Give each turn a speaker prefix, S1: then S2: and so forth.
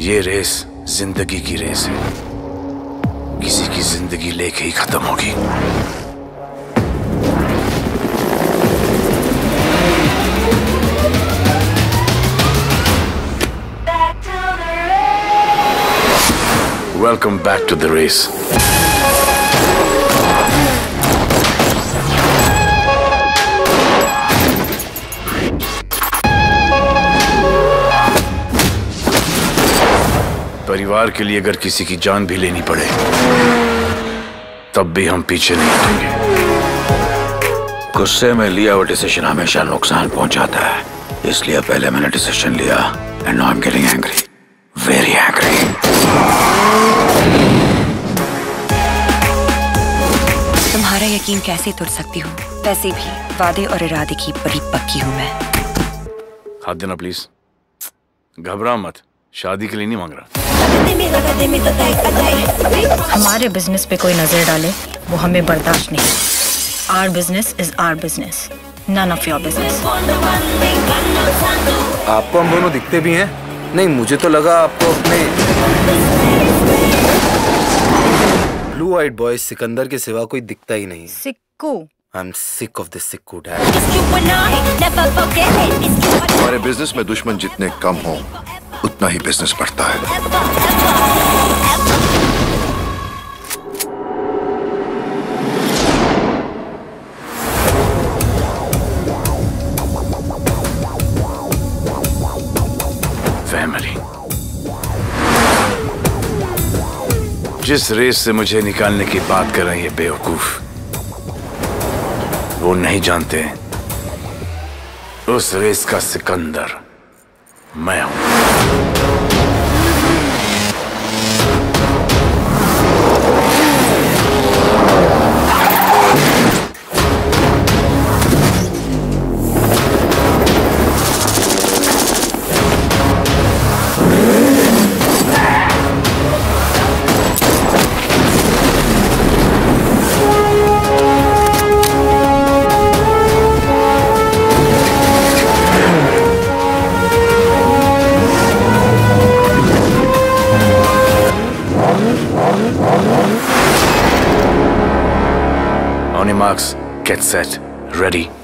S1: ये रेस ज़िंदगी की रेस है। किसी की ज़िंदगी लेके ही खत्म होगी। Welcome back to the race. परिवार के लिए अगर किसी की जान भी लेनी पड़े तब भी हम पीछे नहीं हटेंगे।
S2: गुस्से में लिया हुआ डिसीज़न हमेशा नुकसान पहुंचाता है। इसलिए पहले मैंने डिसीज़न लिया and I am getting angry very angry
S3: तुम्हारा यकीन कैसे तोड़ सकती हूँ? वैसे भी वादे और इरादे की बड़ी पक्की हूँ मैं।
S1: हाथ देना प्लीज़ घबरा मत। शादी के लिए नहीं मांग रहा।
S4: हमारे बिज़नेस पे कोई नज़र डाले वो हमें बर्दाश्त नहीं। Our business is our business none of your business
S5: आपको हम दोनों दिखते भी हैं। नहीं मुझे तो लगा आपको अपने ब्लू आइड बॉय सिकंदर के सिवा कोई दिखता ही नहीं
S4: Sikku.
S5: I am sick of this Sikku dad
S2: हमारे बिज़नेस में दुश्मन जितने कम हो उतना ही बिज़नेस बढ़ता है।
S1: फैमिली जिस रेस से मुझे निकालने की बात कर रहे हैं ये बेवकूफ़। वो नहीं जानते। उस रेस का सिकंदर मैं हूँ। Onimax, get set, ready.